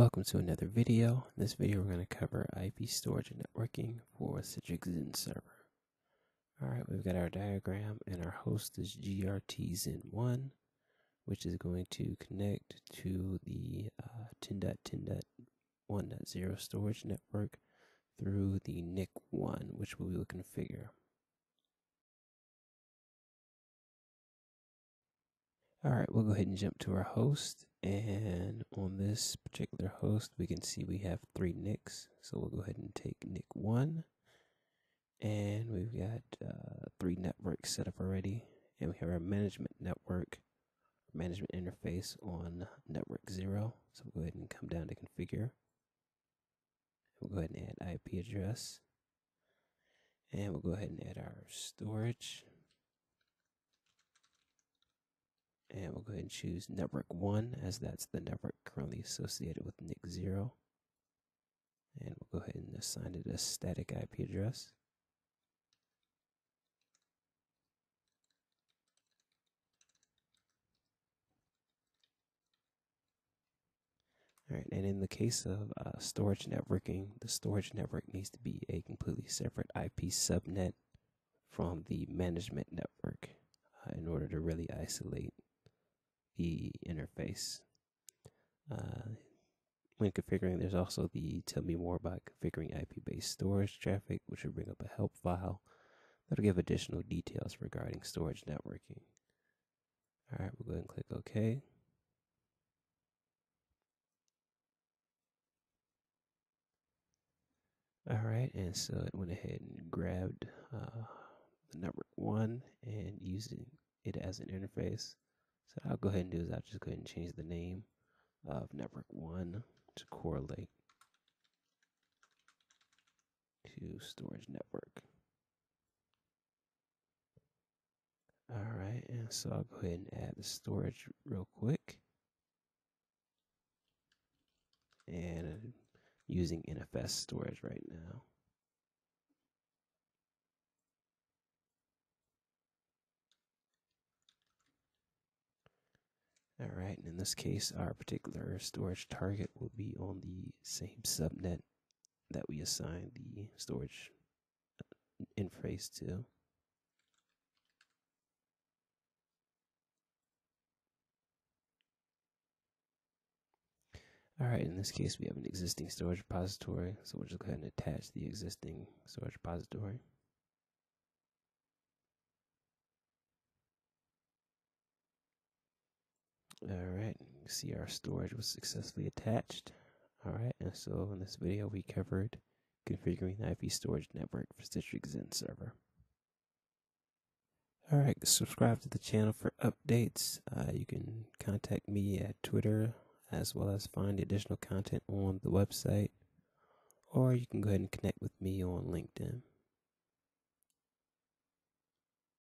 Welcome to another video. In this video, we're going to cover IP storage and networking for Citrix XenServer. Alright, we've got our diagram and our host is GRT Xen 1, which is going to connect to the uh, 10.10.1.0 storage network through the NIC 1, which we will configure. Alright, we'll go ahead and jump to our host and on this particular host, we can see we have three NICs. So we'll go ahead and take NIC 1. And we've got uh, three networks set up already. And we have our management network, management interface on network 0. So we'll go ahead and come down to configure. We'll go ahead and add IP address. And we'll go ahead and add our storage. And we'll go ahead and choose network 1 as that's the network currently associated with NIC 0 and we'll go ahead and assign it a static IP address. All right, and in the case of uh, storage networking, the storage network needs to be a completely separate IP subnet from the management network uh, in order to really isolate the interface. Uh, when configuring, there's also the tell me more about configuring IP based storage traffic, which will bring up a help file that'll give additional details regarding storage networking. All right, we'll go ahead and click OK. All right, and so it went ahead and grabbed uh, the network one and using it as an interface. So I'll go ahead and do is I'll just go ahead and change the name of network one to correlate to storage network. All right, and so I'll go ahead and add the storage real quick. And using NFS storage right now. All right, and in this case, our particular storage target will be on the same subnet that we assign the storage uh, interface to. All right, in this case, we have an existing storage repository, so we'll just go ahead and attach the existing storage repository. All right, see our storage was successfully attached. All right, and so in this video we covered configuring the IP storage network for Citrix XenServer. All right, subscribe to the channel for updates. Uh, you can contact me at Twitter as well as find additional content on the website, or you can go ahead and connect with me on LinkedIn.